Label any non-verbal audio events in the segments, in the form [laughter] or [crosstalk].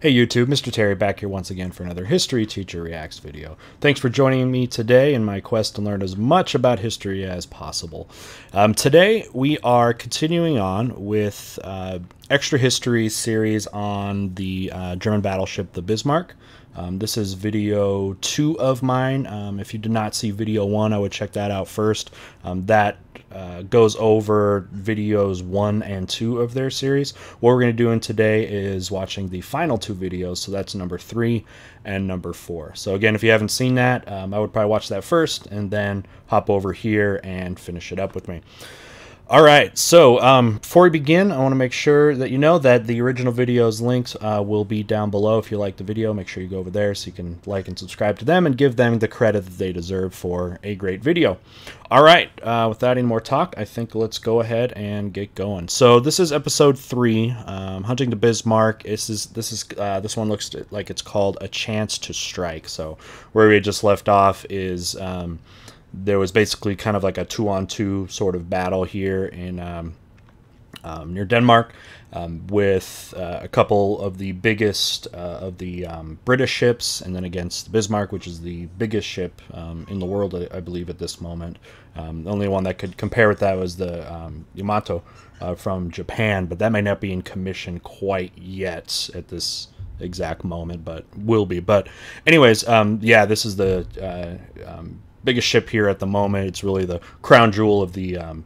Hey YouTube, Mr. Terry back here once again for another History Teacher Reacts video. Thanks for joining me today in my quest to learn as much about history as possible. Um, today we are continuing on with uh, Extra History series on the uh, German battleship the Bismarck. Um, this is video two of mine. Um, if you did not see video one, I would check that out first. Um, that uh, goes over videos one and two of their series. What we're going to do in today is watching the final two videos. So that's number three and number four. So again, if you haven't seen that, um, I would probably watch that first and then hop over here and finish it up with me. All right, so um, before we begin, I want to make sure that you know that the original video's links uh, will be down below. If you like the video, make sure you go over there so you can like and subscribe to them and give them the credit that they deserve for a great video. All right, uh, without any more talk, I think let's go ahead and get going. So this is episode three, um, hunting the Bismarck. This is this is uh, this one looks like it's called a chance to strike. So where we just left off is. Um, there was basically kind of like a two on two sort of battle here in um, um, near Denmark um, with uh, a couple of the biggest uh, of the um, British ships, and then against the Bismarck, which is the biggest ship um, in the world, I, I, believe, at this moment. Um, the only one that could compare with that was the Yamato uh, from Japan, but that may not be in commission quite yet at this exact moment, but will be. But, anyways, yeah, this is the uh, biggest ship here at the moment. It's really the crown jewel of the um,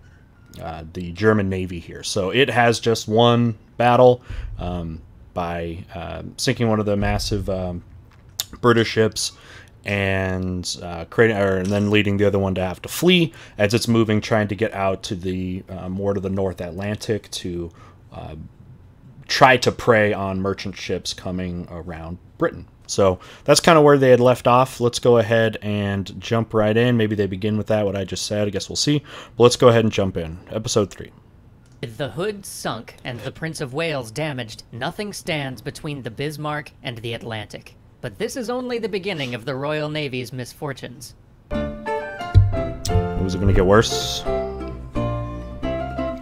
uh, the German Navy here. So it has just one battle um, by uh, sinking one of the massive um, British ships and uh, creating, or, and then leading the other one to have to flee as it's moving, trying to get out to the uh, more to the North Atlantic to uh, try to prey on merchant ships coming around Britain. So that's kind of where they had left off. Let's go ahead and jump right in. Maybe they begin with that, what I just said. I guess we'll see. But let's go ahead and jump in. Episode 3. With the hood sunk and the Prince of Wales damaged, nothing stands between the Bismarck and the Atlantic. But this is only the beginning of the Royal Navy's misfortunes. Was it going to get worse?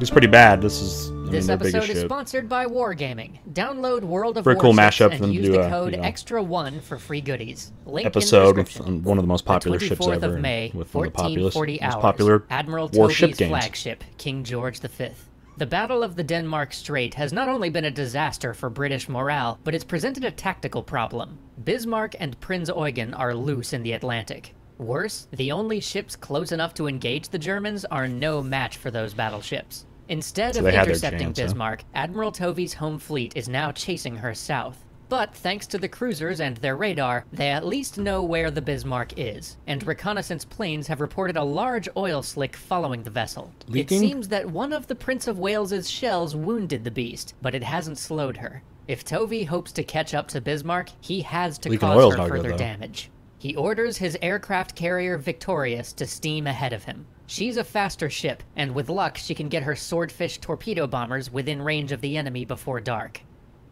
It's pretty bad. This is Mm, this episode is sponsored by Wargaming. Download World of Very cool mashup and use the uh, code you know, extra one for free goodies. Link episode with um, one of the most popular the ships ever. Of May, with one of the populous, most popular Admiral warship Tovey's flagship, King George V. The Battle of the Denmark Strait has not only been a disaster for British morale, but it's presented a tactical problem. Bismarck and Prinz Eugen are loose in the Atlantic. Worse, the only ships close enough to engage the Germans are no match for those battleships. Instead so of intercepting Bismarck, huh? Admiral Tovey's home fleet is now chasing her south. But thanks to the cruisers and their radar, they at least know where the Bismarck is, and reconnaissance planes have reported a large oil slick following the vessel. Leaking? It seems that one of the Prince of Wales's shells wounded the beast, but it hasn't slowed her. If Tovey hopes to catch up to Bismarck, he has to Leaking cause her further good, damage. He orders his aircraft carrier Victorious to steam ahead of him. She's a faster ship, and with luck, she can get her swordfish torpedo bombers within range of the enemy before dark.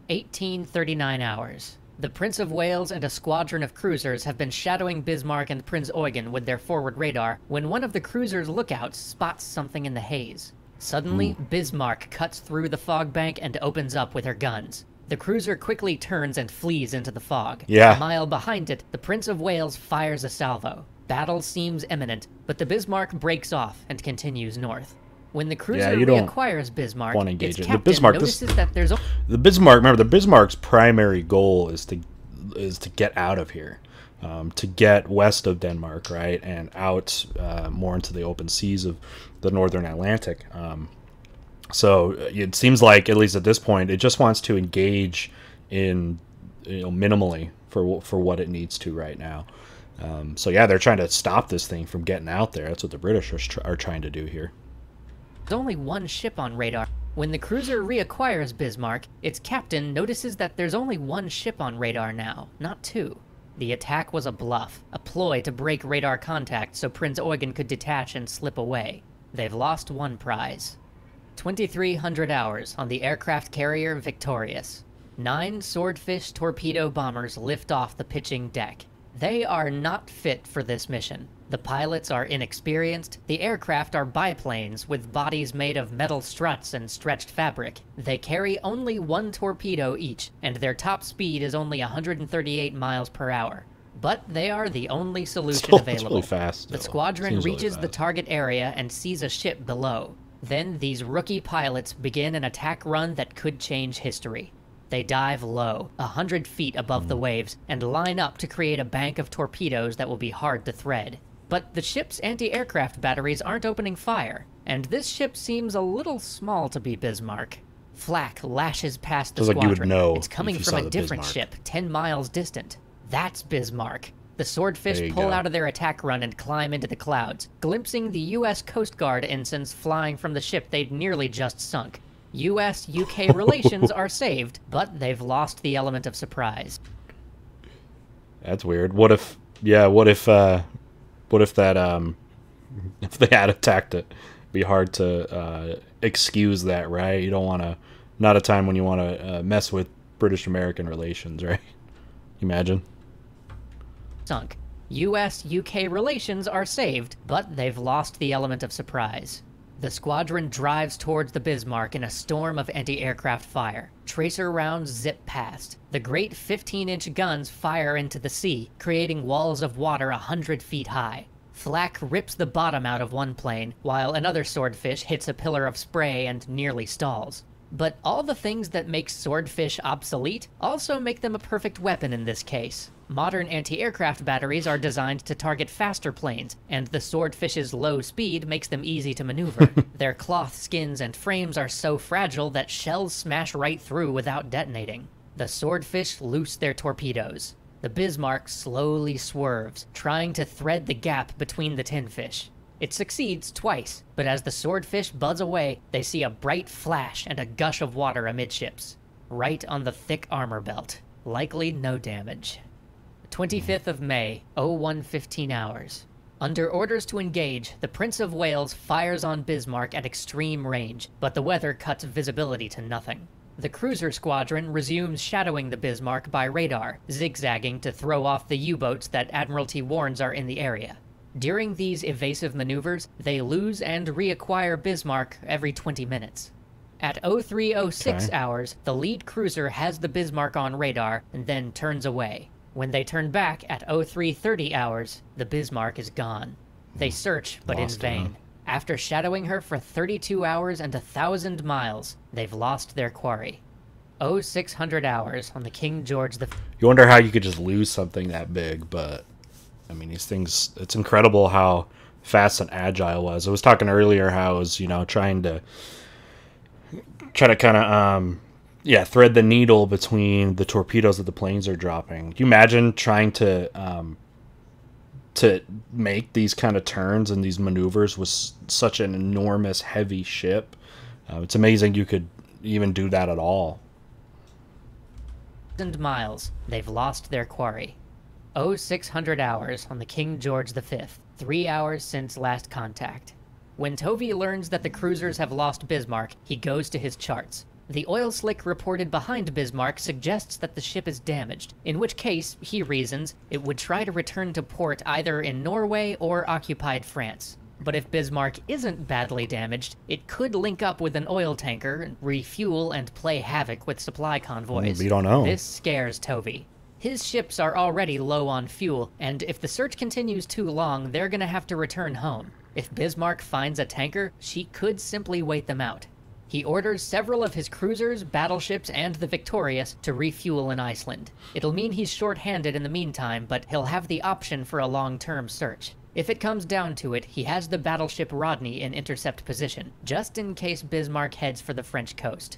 1839 hours. The Prince of Wales and a squadron of cruisers have been shadowing Bismarck and Prinz Eugen with their forward radar when one of the cruiser's lookouts spots something in the haze. Suddenly, Ooh. Bismarck cuts through the fog bank and opens up with her guns. The cruiser quickly turns and flees into the fog. Yeah. A mile behind it, the Prince of Wales fires a salvo. Battle seems imminent, but the Bismarck breaks off and continues north. When the cruiser yeah, reacquires Bismarck, want to engage its it. the Bismarck, notices this, that there's the Bismarck. Remember, the Bismarck's primary goal is to is to get out of here, um, to get west of Denmark, right, and out uh, more into the open seas of the northern Atlantic. Um, so it seems like, at least at this point, it just wants to engage in you know minimally for for what it needs to right now. Um, so yeah, they're trying to stop this thing from getting out there. That's what the British are, tr are trying to do here. There's only one ship on radar. When the cruiser reacquires Bismarck, its captain notices that there's only one ship on radar now, not two. The attack was a bluff, a ploy to break radar contact so Prinz Eugen could detach and slip away. They've lost one prize. 2,300 hours on the aircraft carrier Victorious. Nine Swordfish torpedo bombers lift off the pitching deck. They are not fit for this mission. The pilots are inexperienced, the aircraft are biplanes with bodies made of metal struts and stretched fabric. They carry only one torpedo each, and their top speed is only 138 miles per hour. But they are the only solution [laughs] Still, available. Really fast. The squadron Seems really reaches the target area and sees a ship below. Then these rookie pilots begin an attack run that could change history. They dive low, a hundred feet above the hmm. waves, and line up to create a bank of torpedoes that will be hard to thread. But the ship's anti aircraft batteries aren't opening fire, and this ship seems a little small to be Bismarck. Flak lashes past the Sounds like you would squadron. know it's coming from a different Bismarck. ship, 10 miles distant. That's Bismarck. The swordfish pull go. out of their attack run and climb into the clouds, glimpsing the U.S. Coast Guard ensigns flying from the ship they'd nearly just sunk. U.S. UK [laughs] relations are saved, but they've lost the element of surprise. That's weird. What if? Yeah. What if? uh What if that? Um, [laughs] if they had attacked it, be hard to uh, excuse that, right? You don't want to. Not a time when you want to uh, mess with British American relations, [laughs] right? Imagine. Sunk. U.S. UK relations are saved, but they've lost the element of surprise. The squadron drives towards the Bismarck in a storm of anti aircraft fire. Tracer rounds zip past. The great 15 inch guns fire into the sea, creating walls of water a hundred feet high. Flak rips the bottom out of one plane, while another swordfish hits a pillar of spray and nearly stalls. But all the things that make swordfish obsolete also make them a perfect weapon in this case. Modern anti aircraft batteries are designed to target faster planes, and the swordfish's low speed makes them easy to maneuver. [laughs] Their cloth skins and frames are so fragile that shells smash right through without detonating. The swordfish loose their torpedoes. The Bismarck slowly swerves, trying to thread the gap between the tinfish. It succeeds twice, but as the swordfish buzz away, they see a bright flash and a gush of water amidships, right on the thick armor belt. Likely no damage. 25th of May, 0115 hours. Under orders to engage, the Prince of Wales fires on Bismarck at extreme range, but the weather cuts visibility to nothing. The cruiser squadron resumes shadowing the Bismarck by radar, zigzagging to throw off the U boats that Admiralty warns are in the area. During these evasive maneuvers, they lose and reacquire Bismarck every 20 minutes. At 0306 Okay. hours, the lead cruiser has the Bismarck on radar and then turns away. When they turn back at 0330 hours, the Bismarck is gone. They search, but Lost in vain. After shadowing her for 32 hours and a thousand miles, they've lost their quarry. 0600 hours on the King George the You wonder how you could just lose something that big, but I mean, these things. It's incredible how fast and agile was. I was talking earlier how I was, you know, trying to try to kind of, um, yeah, thread the needle between the torpedoes that the planes are dropping. Can you imagine trying to um, to make these kind of turns and these maneuvers with such an enormous, heavy ship? Uh, it's amazing you could even do that at all. thousand miles, they've lost their quarry. 0600 hours on the King George V, three hours since last contact. When Tovey learns that the cruisers have lost Bismarck, he goes to his charts. The oil slick reported behind Bismarck suggests that the ship is damaged, in which case, he reasons, it would try to return to port either in Norway or occupied France. But if Bismarck isn't badly damaged, it could link up with an oil tanker, refuel, and play havoc with supply convoys. Mm, we don't know. This scares Tovey. His ships are already low on fuel, and if the search continues too long, they're gonna have to return home. If Bismarck finds a tanker, she could simply wait them out. He orders several of his cruisers, battleships, and the Victorious to refuel in Iceland. It'll mean he's short-handed in the meantime, but he'll have the option for a long-term search. If it comes down to it, he has the battleship Rodney in intercept position, just in case Bismarck heads for the French coast.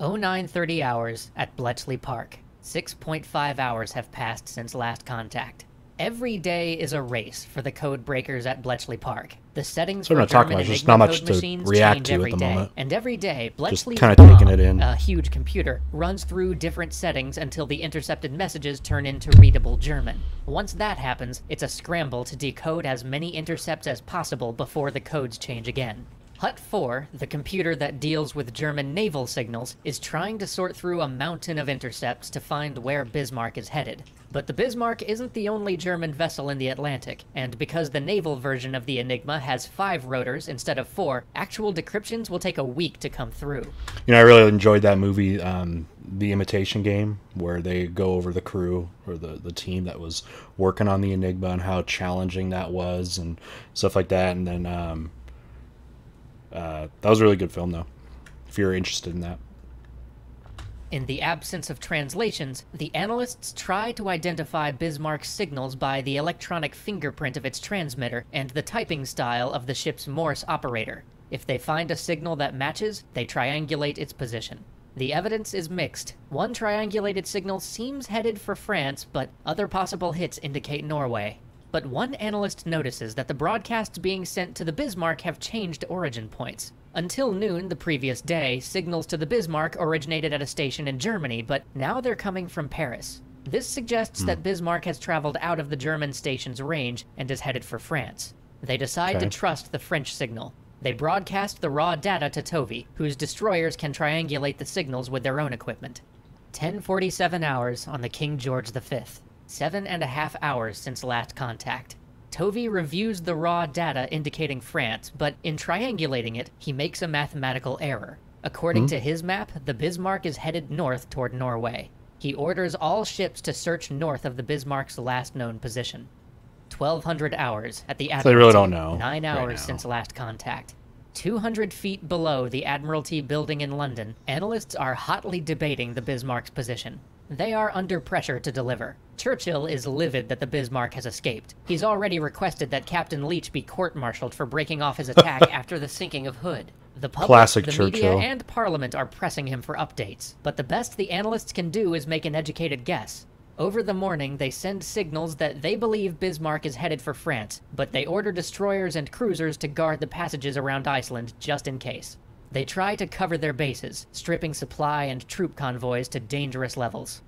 0930 hours at Bletchley Park. 6.5 hours have passed since last contact. Every day is a race for the code breakers at Bletchley Park. The settings So we're for not talking about, there's Enigma not much to react to at the day, moment. And every day, Bletchley's kinda bombe, taking it in. a huge computer, runs through different settings until the intercepted messages turn into readable German. Once that happens, it's a scramble to decode as many intercepts as possible before the codes change again. Hut 4, the computer that deals with German naval signals, is trying to sort through a mountain of intercepts to find where Bismarck is headed. But the Bismarck isn't the only German vessel in the Atlantic, and because the naval version of the Enigma has five rotors instead of four, actual decryptions will take a week to come through. You know, I really enjoyed that movie, um, The Imitation Game, where they go over the crew or the, the team that was working on the Enigma and how challenging that was and stuff like that. And then um, uh, that was a really good film, though, if you're interested in that. In the absence of translations, the analysts try to identify Bismarck's signals by the electronic fingerprint of its transmitter and the typing style of the ship's Morse operator. If they find a signal that matches, they triangulate its position. The evidence is mixed. One triangulated signal seems headed for France, but other possible hits indicate Norway. But one analyst notices that the broadcasts being sent to the Bismarck have changed origin points. Until noon the previous day, signals to the Bismarck originated at a station in Germany, but now they're coming from Paris. This suggests that hmm. Bismarck has traveled out of the German station's range and is headed for France. They decide Okay. to trust the French signal. They broadcast the raw data to Tovey, whose destroyers can triangulate the signals with their own equipment. 1047 hours on the King George V. Seven and a half hours since last contact. Tovey reviews the raw data indicating France, but in triangulating it, he makes a mathematical error. According hmm? to his map, the Bismarck is headed north toward Norway. He orders all ships to search north of the Bismarck's last known position. 1200 hours at the Admiralty. they really don't know Nine hours now. since last contact. 200 feet below the Admiralty building in London, analysts are hotly debating the Bismarck's position. They are under pressure to deliver. Churchill is livid that the Bismarck has escaped. He's already requested that Captain Leach be court-martialed for breaking off his attack [laughs] after the sinking of Hood. The public, Classic the media, and Parliament are pressing him for updates, but the best the analysts can do is make an educated guess. Over the morning, they send signals that they believe Bismarck is headed for France, but they order destroyers and cruisers to guard the passages around Iceland just in case. They try to cover their bases, stripping supply and troop convoys to dangerous levels.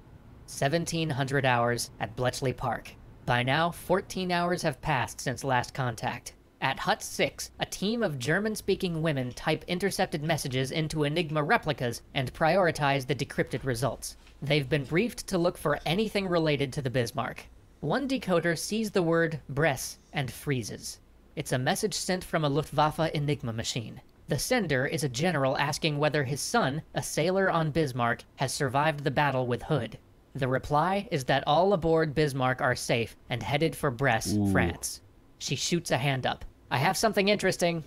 1700 hours at Bletchley Park. By now, 14 hours have passed since last contact. At Hut 6, a team of German speaking women type intercepted messages into Enigma replicas and prioritize the decrypted results. They've been briefed to look for anything related to the Bismarck. One decoder sees the word Brest and freezes. It's a message sent from a Luftwaffe Enigma machine. The sender is a general asking whether his son, a sailor on Bismarck, has survived the battle with Hood. The reply is that all aboard Bismarck are safe and headed for Brest, France. She shoots a hand up. I have something interesting.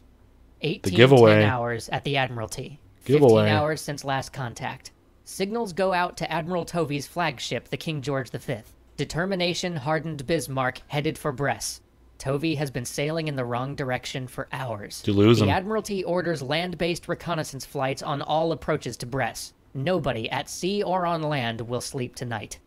18 giveaway. 10 hours at the Admiralty. Giveaway. 15 hours since last contact. Signals go out to Admiral Tovey's flagship, the King George V. Determination hardened Bismarck headed for Brest. Tovey has been sailing in the wrong direction for hours. You lose the him. Admiralty orders land-based reconnaissance flights on all approaches to Brest. Nobody at sea or on land will sleep tonight.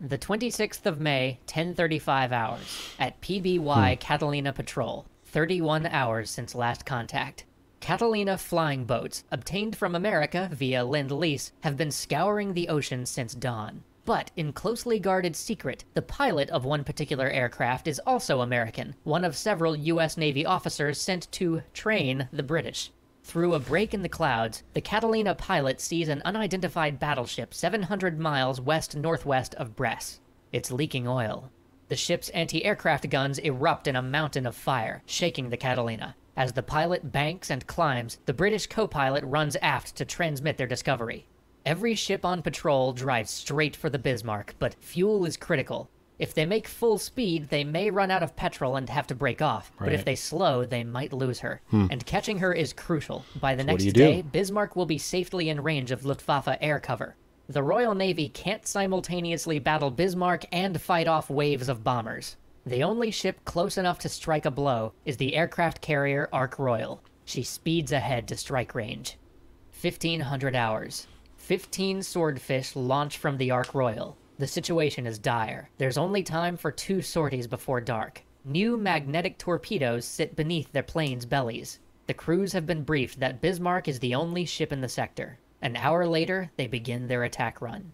The 26th of May, 10:35 hours at PBY hmm. Catalina Patrol. 31 hours since last contact. Catalina flying boats, obtained from America via Lend Lease, have been scouring the ocean since dawn. But in closely guarded secret, the pilot of one particular aircraft is also American, one of several US Navy officers sent to train the British. Through a break in the clouds, the Catalina pilot sees an unidentified battleship 700 miles west northwest of Brest. It's leaking oil. The ship's anti aircraft guns erupt in a mountain of fire, shaking the Catalina. As the pilot banks and climbs, the British co pilot runs aft to transmit their discovery. Every ship on patrol drives straight for the Bismarck, but fuel is critical. If they make full speed, they may run out of petrol and have to break off, but if they slow, they might lose her. And catching her is crucial. By the Hmm. what next you do? day, Bismarck will be safely in range of Luftwaffe air cover. The Royal Navy can't simultaneously battle Bismarck and fight off waves of bombers. The only ship close enough to strike a blow is the aircraft carrier Ark Royal. She speeds ahead to strike range. 1500 hours. 15 swordfish launch from the Ark Royal. The situation is dire. There's only time for two sorties before dark. New magnetic torpedoes sit beneath their planes' bellies. The crews have been briefed that Bismarck is the only ship in the sector. An hour later, they begin their attack run.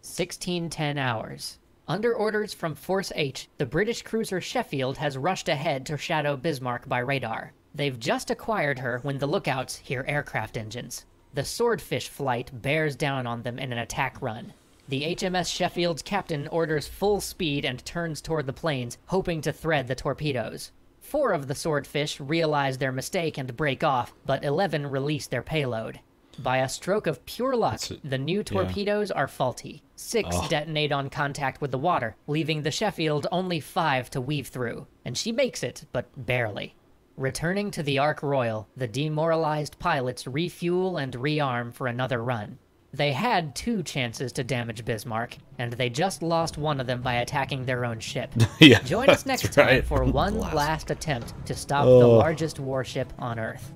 1610 hours. Under orders from Force H, the British cruiser Sheffield has rushed ahead to shadow Bismarck by radar. They've just acquired her when the lookouts hear aircraft engines. The swordfish flight bears down on them in an attack run. The HMS Sheffield's captain orders full speed and turns toward the planes, hoping to thread the torpedoes. Four of the swordfish realize their mistake and break off, but 11 release their payload. By a stroke of pure luck, the new torpedoes are faulty. Six Oh. detonate on contact with the water, leaving the Sheffield only five to weave through. And she makes it, but barely. Returning to the Ark Royal, the demoralized pilots refuel and rearm for another run. They had two chances to damage Bismarck, and they just lost one of them by attacking their own ship. [laughs] yeah. Join us next that's time right. for [laughs] one Blast. last attempt to stop the Oh. largest warship on Earth.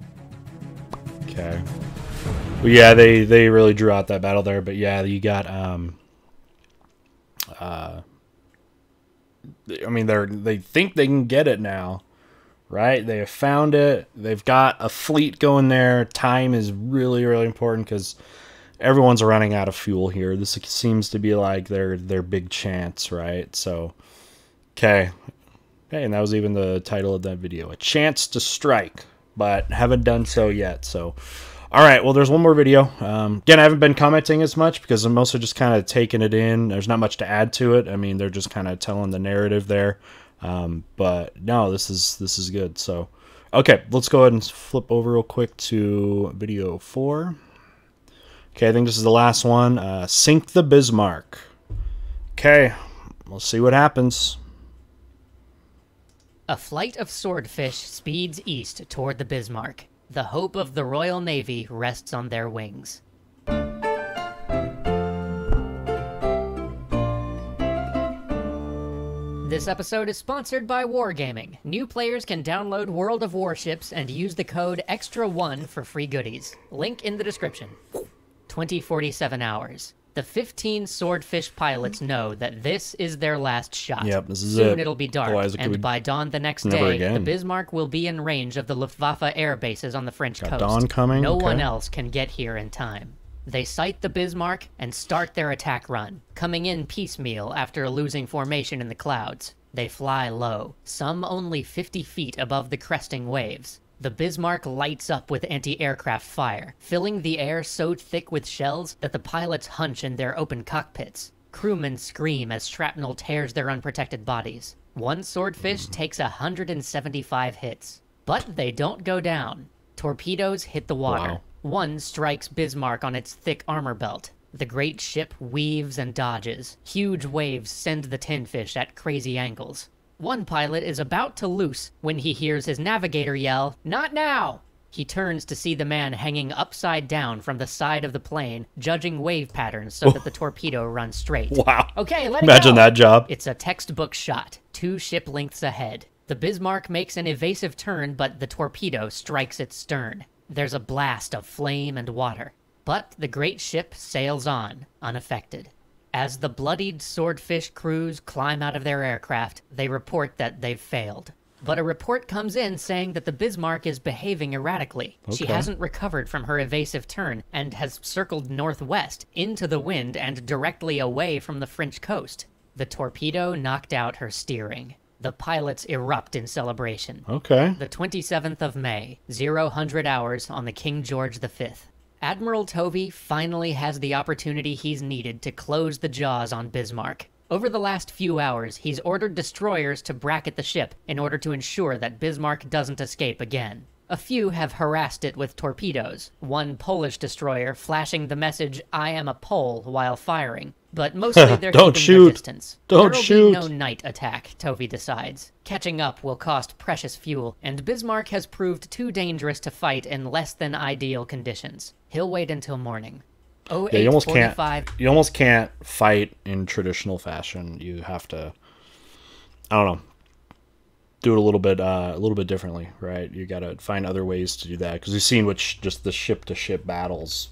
Okay. Well, yeah, they they really drew out that battle there, but yeah, you got um uh I mean they're they think they can get it now. Right? They have found it. They've got a fleet going there. Time is really really important cuz everyone's running out of fuel here. This seems to be like their their big chance, right? So okay. Hey, and that was even the title of that video. A chance to strike, but haven't done so yet. So, all right. Well, there's one more video. Um, again, I haven't been commenting as much because I'm mostly just kind of taking it in. There's not much to add to it. I mean, they're just kind of telling the narrative there. Um, but no, this is this is good. So, okay, let's go ahead and flip over real quick to video four. Okay, I think this is the last one. Uh, sink the Bismarck. Okay, we'll see what happens. A flight of swordfish speeds east toward the Bismarck. The hope of the Royal Navy rests on their wings. This episode is sponsored by Wargaming. New players can download World of Warships and use the code EXTRA1 for free goodies. Link in the description. 2047 hours. The 15 swordfish pilots know that this is their last shot. Yep, this is Soon it. will be dark, Otherwise and by dawn the next day, the. Bismarck will be in range of the Luftwaffe air bases on the French Got coast. dawn coming, No one else can get here in time. They sight the Bismarck and start their attack run, coming in piecemeal after a losing formation in the clouds. They fly low, some only 50 feet above the cresting waves. The Bismarck lights up with anti aircraft fire, filling the air so thick with shells that the pilots hunch in their open cockpits. Crewmen scream as shrapnel tears their unprotected bodies. One swordfish takes 175 hits, but they don't go down. Torpedoes hit the water. Wow. One strikes Bismarck on its thick armor belt. The great ship weaves and dodges. Huge waves send the tin fish at crazy angles. One pilot is about to loose when he hears his navigator yell, Not now! He turns to see the man hanging upside down from the side of the plane, judging wave patterns so that the oh. torpedo runs straight. Wow. Okay, let Imagine go. that job. It's a textbook shot, two ship lengths ahead. The Bismarck makes an evasive turn, but the torpedo strikes its stern. There's a blast of flame and water. But the great ship sails on, unaffected. As the bloodied swordfish crews climb out of their aircraft, they report that they've failed. But a report comes in saying that the Bismarck is behaving erratically. She hasn't recovered from her evasive turn and has circled northwest into the wind and directly away from the French coast. The torpedo knocked out her steering. The pilots erupt in celebration. Okay. The 27th of May, 0000 hours on the King George V. Admiral Tovey finally has the opportunity he's needed to close the jaws on Bismarck. Over the last few hours, he's ordered destroyers to bracket the ship in order to ensure that Bismarck doesn't escape again. A few have harassed it with torpedoes, one Polish destroyer flashing the message, I am a Pole, while firing. But mostly [laughs] they're Don't keeping shoot. distance. Don't There'll shoot. Be no night attack, Tovey decides. Catching up will cost precious fuel, and Bismarck has proved too dangerous to fight in less than ideal conditions. He'll wait until morning. Oh, Yeah, you almost can't. You almost can't fight in traditional fashion. You have to. I don't know. Do it a little bit, uh, a little bit differently, right? You got to find other ways to do that because we've seen which just the ship to ship battles.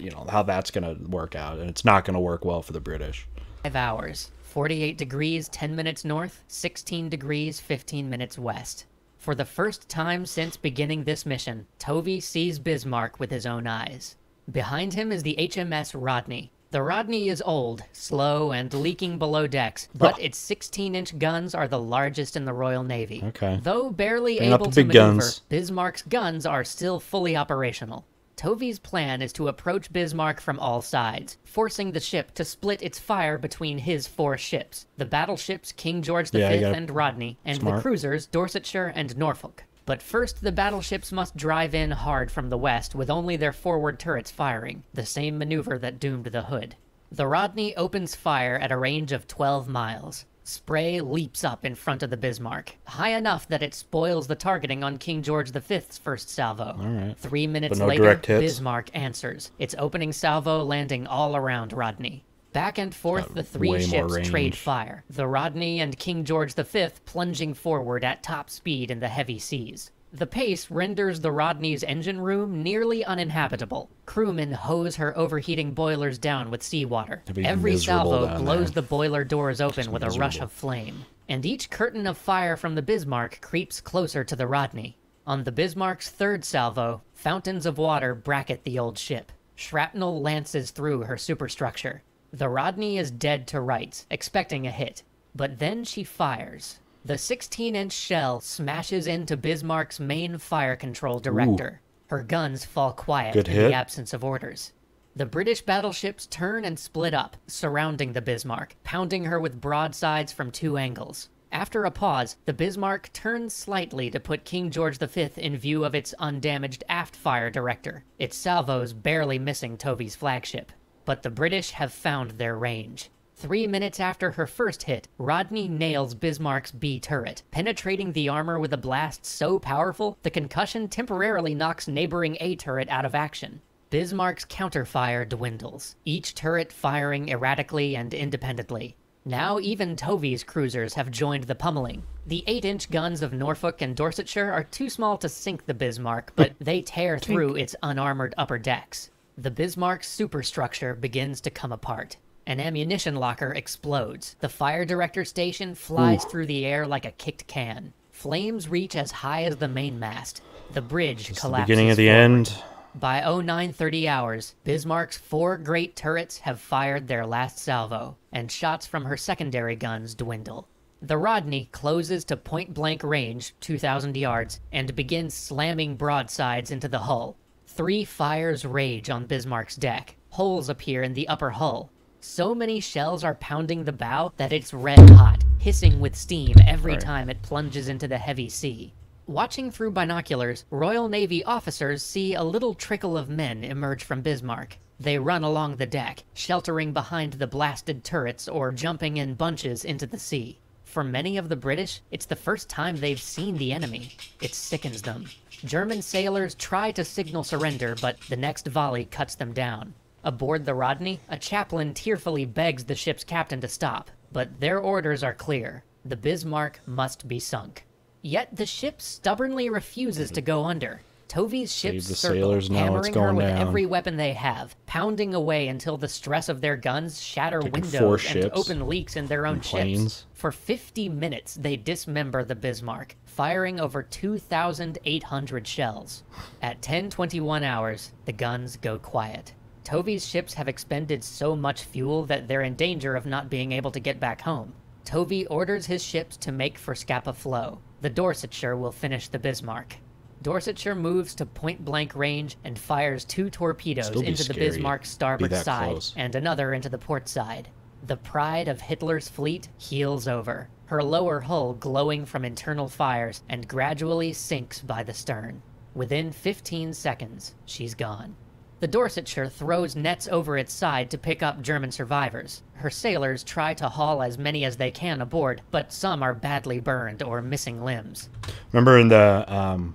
You know how that's going to work out, and it's not going to work well for the British. Five hours. 48 degrees, 10 minutes north, 16 degrees, 15 minutes west. For the first time since beginning this mission, Tovey sees Bismarck with his own eyes. Behind him is the HMS Rodney. The Rodney is old, slow, and leaking below decks, but oh. its 16-inch guns are the largest in the Royal Navy. Okay. Though barely Bring able to maneuver, guns. Bismarck's guns are still fully operational. Tovey's plan is to approach Bismarck from all sides, forcing the ship to split its fire between his four ships the battleships King George V Yeah, and Rodney, and the cruisers Dorsetshire and Norfolk. But first, the battleships must drive in hard from the west with only their forward turrets firing, the same maneuver that doomed the Hood. The Rodney opens fire at a range of 12 miles. Spray leaps up in front of the Bismarck, high enough that it spoils the targeting on King George V's first salvo. right. Three minutes no later. Bismarck answers, its opening salvo landing all around Rodney. Back and forth, Got the three ships trade fire, the Rodney and King George V plunging forward at top speed in the heavy seas. The pace renders the Rodney's engine room nearly uninhabitable. Crewmen hose her overheating boilers down with seawater. Every salvo blows there. the boiler doors open with a rush of flame. And each curtain of fire from the Bismarck creeps closer to the Rodney. On the Bismarck's third salvo, fountains of water bracket the old ship. Shrapnel lances through her superstructure. The Rodney is dead to rights, expecting a hit. But then she fires. The 16 inch shell smashes into Bismarck's main fire control director. Her guns fall quiet Good in hit. the absence of orders. The British battleships turn and split up, surrounding the Bismarck, pounding her with broadsides from two angles. After a pause, the Bismarck turns slightly to put King George V in view of its undamaged aft fire director, its salvos barely missing Tovey's flagship. But the British have found their range. Three minutes after her first hit, Rodney nails Bismarck's B turret, penetrating the armor with a blast so powerful the concussion temporarily knocks neighboring A turret out of action. Bismarck's counterfire dwindles, each turret firing erratically and independently. Now even Tovey's cruisers have joined the pummeling. The 8-inch guns of Norfolk and Dorsetshire are too small to sink the Bismarck, but [laughs] they tear through its unarmored upper decks. The Bismarck's superstructure begins to come apart. An ammunition locker explodes. The fire director station flies through the air like a kicked can. Flames reach as high as the mainmast. The bridge the collapses. beginning of the forward. end. By 0930 hours, Bismarck's four great turrets have fired their last salvo, and shots from her secondary guns dwindle. The Rodney closes to point blank range, 2,000 yards, and begins slamming broadsides into the hull. Three fires rage on Bismarck's deck. Holes appear in the upper hull. So many shells are pounding the bow that it's red hot, hissing with steam every Right. time it plunges into the heavy sea. Watching through binoculars, Royal Navy officers see a little trickle of men emerge from Bismarck. They run along the deck, sheltering behind the blasted turrets or jumping in bunches into the sea. For many of the British, it's the first time they've seen the enemy. It sickens them. German sailors try to signal surrender, but the next volley cuts them down. Aboard the Rodney, a chaplain tearfully begs the ship's captain to stop, but their orders are clear. The Bismarck must be sunk. Yet the ship stubbornly refuses to go under. Tovey's ships the circle, sailors know it's hammering her with down. every weapon they have, pounding away until the stress of their guns shatter Taking windows and open leaks in their own ships. For 50 minutes, they dismember the Bismarck, firing over 2,800 shells. At 10:21 hours, the guns go quiet. Tovey's ships have expended so much fuel that they're in danger of not being able to get back home. Tovey orders his ships to make for Scapa Flow. The Dorsetshire will finish the Bismarck. Dorsetshire moves to point blank range and fires two torpedoes into the Bismarck's starboard side close. and another into the port side. The pride of Hitler's fleet heels over, her lower hull glowing from internal fires and gradually sinks by the stern. Within 15 seconds, she's gone. The Dorsetshire throws nets over its side to pick up German survivors. Her sailors try to haul as many as they can aboard, but some are badly burned or missing limbs. Remember in the um,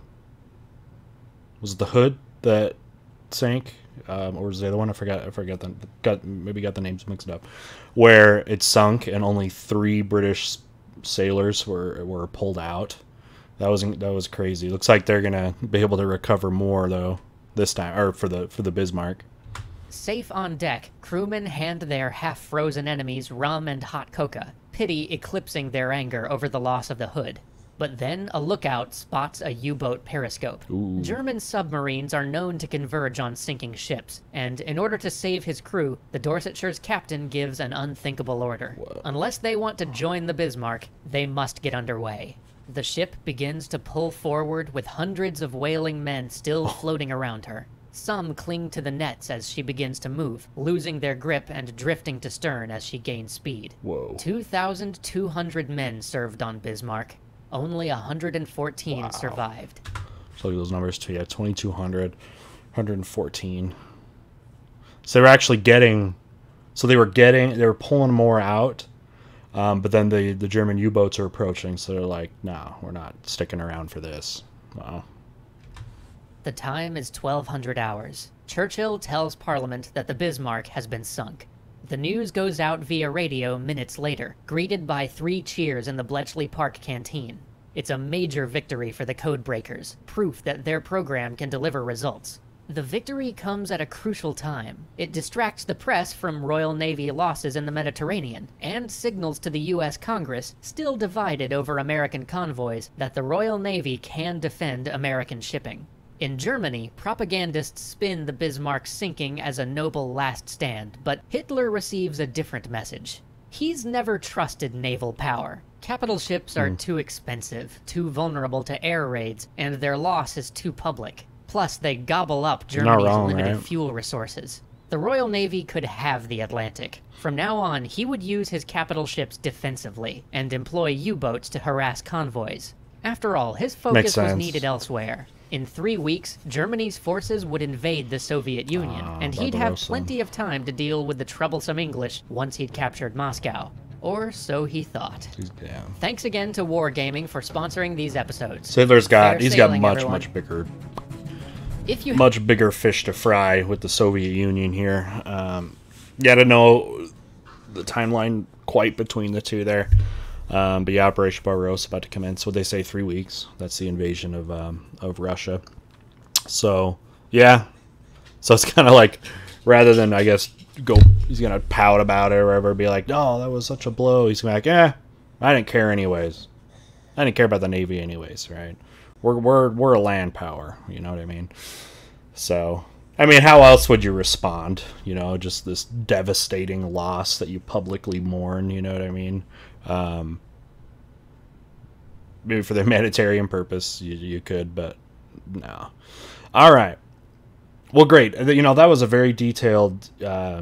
was it the hood that sank, um, or was the other one? I forgot. I forgot the got maybe got the names mixed up. Where it sunk and only three British sailors were were pulled out. That was that was crazy. Looks like they're gonna be able to recover more though this time, or for the for the Bismarck. Safe on deck, crewmen hand their half frozen enemies rum and hot coca, pity eclipsing their anger over the loss of the hood. But then a lookout spots a U boat periscope. German submarines are known to converge on sinking ships, and in order to save his crew, the Dorsetshire's captain gives an unthinkable order. Unless they want to join the Bismarck, they must get underway. The ship begins to pull forward with hundreds of wailing men still oh. floating around her. Some cling to the nets as she begins to move, losing their grip and drifting to stern as she gains speed. Whoa. 2,200 men served on Bismarck. Only 114 survived. So look at those numbers too. Yeah, 2,200, 114. So they were actually getting, so they were getting, they were pulling more out, um, but then the the German U-boats are approaching, so they're like, no, we're not sticking around for this. Wow. The time is 1200 hours. Churchill tells Parliament that the Bismarck has been sunk. The news goes out via radio minutes later, greeted by three cheers in the Bletchley Park canteen. It's a major victory for the codebreakers, proof that their program can deliver results. The victory comes at a crucial time. It distracts the press from Royal Navy losses in the Mediterranean, and signals to the US Congress, still divided over American convoys, that the Royal Navy can defend American shipping. In Germany, propagandists spin the Bismarck sinking as a noble last stand, but Hitler receives a different message. He's never trusted naval power. Capital ships are hmm. too expensive, too vulnerable to air raids, and their loss is too public. Plus, they gobble up Germany's wrong, limited right? fuel resources. The Royal Navy could have the Atlantic. From now on, he would use his capital ships defensively and employ U boats to harass convoys. After all, his focus was needed elsewhere. In three weeks, Germany's forces would invade the Soviet Union, Ah, and he'd have Barbarossa. plenty of time to deal with the troublesome English once he'd captured Moscow. Or so he thought. Yeah. Thanks again to Wargaming for sponsoring these episodes. Hitler's got, Fair he's got much, everyone. much bigger If you much bigger fish to fry with the Soviet Union here. Um, yeah, don't know the timeline quite between the two there. Um, but yeah, Operation Barbarossa about to commence. What they say, three weeks. That's the invasion of um, of Russia. So yeah, so it's [laughs] kind of like rather than I guess go, he's gonna pout about it or whatever, be like, "No, that was such a blow." He's gonna be like, yeah, I didn't care anyways. I didn't care about the Navy anyways, right? We're we're we're a land power. You know what I mean?" So, I mean, how else would you respond? You know, just this devastating loss that you publicly mourn. You know what I mean? Um, maybe for the [laughs] humanitarian purpose, you, you could, but no. All right. Well, great. You know, that was a very detailed uh,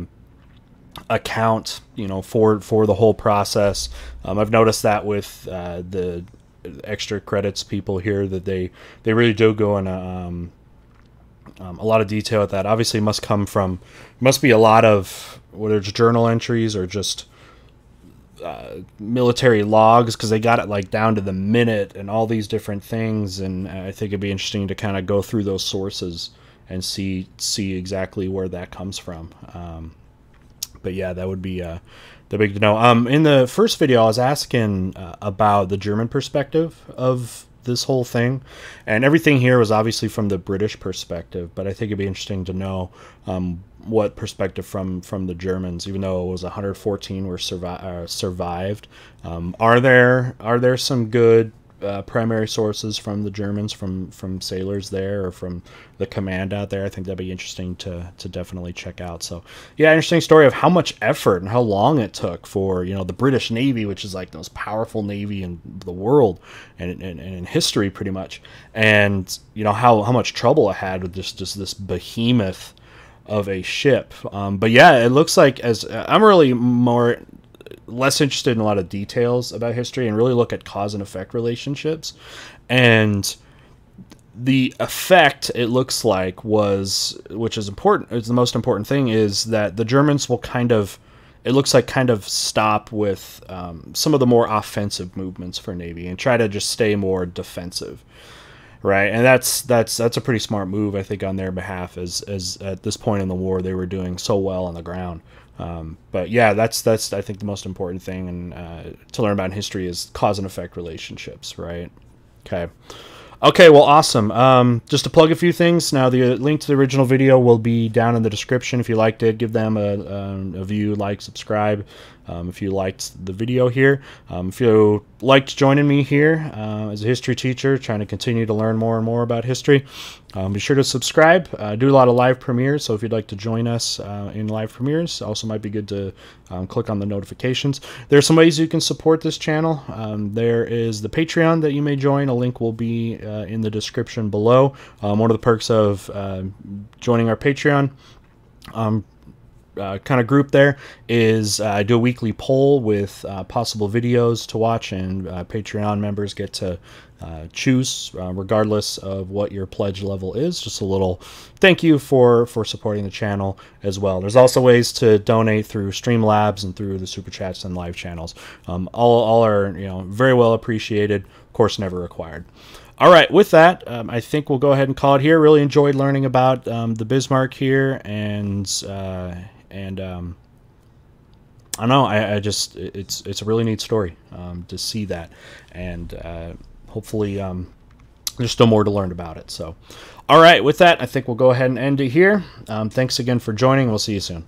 account. You know, for for the whole process. Um, I've noticed that with uh, the extra credits people here that they they really do go in a, um, um, a lot of detail at that. Obviously, must come from must be a lot of whether it's journal entries or just uh, military logs because they got it like down to the minute and all these different things. And I think it'd be interesting to kind of go through those sources and see see exactly where that comes from. Um, but yeah, that would be uh, the big to know. Um, in the first video, I was asking uh, about the German perspective of this whole thing, and everything here was obviously from the British perspective. But I think it'd be interesting to know um, what perspective from from the Germans, even though it was 114 were survi- uh, survived. Um, are there are there some good uh, primary sources from the Germans, from from sailors there, or from the command out there. I think that'd be interesting to to definitely check out. So, yeah, interesting story of how much effort and how long it took for you know the British Navy, which is like the most powerful navy in the world and, and, and in history, pretty much, and you know how how much trouble it had with just just this behemoth of a ship. Um, but yeah, it looks like as I'm really more less interested in a lot of details about history and really look at cause and effect relationships. And the effect it looks like was, which is important, is the most important thing, is that the Germans will kind of, it looks like kind of stop with um, some of the more offensive movements for Navy and try to just stay more defensive right and that's that's that's a pretty smart move i think on their behalf as as at this point in the war they were doing so well on the ground um, but yeah that's that's i think the most important thing and uh, to learn about in history is cause and effect relationships right? Okay. Okay well awesome. Um, just to plug a few things now the link to the original video will be down in the description. If you liked it give them a, a, a view like subscribe um, if you liked the video here. Um, if you liked joining me here uh, as a history teacher, trying to continue to learn more and more about history, um, be sure to subscribe. Uh, I do a lot of live premieres, so if you'd like to join us uh, in live premieres, also might be good to um, click on the notifications. There are some ways you can support this channel. Um, there is the Patreon that you may join. A link will be uh, in the description below. Um, one of the perks of uh, joining our Patreon um, uh, kind of group there is uh, I do a weekly poll with uh, possible videos to watch, and uh, Patreon members get to uh, choose uh, regardless of what your pledge level is. Just a little thank you for for supporting the channel as well. There's also ways to donate through Streamlabs and through the super chats and live channels. Um, all all are you know very well appreciated. Of course, never required. All right, with that, um, I think we'll go ahead and call it here. Really enjoyed learning about um, the Bismarck here, and uh, and um, I know. I, I, just it's it's a really neat story um, to see that, and uh, hopefully um, there's still more to learn about it. So, all right, with that, I think we'll go ahead and end it here. Um, thanks again for joining. We'll see you soon.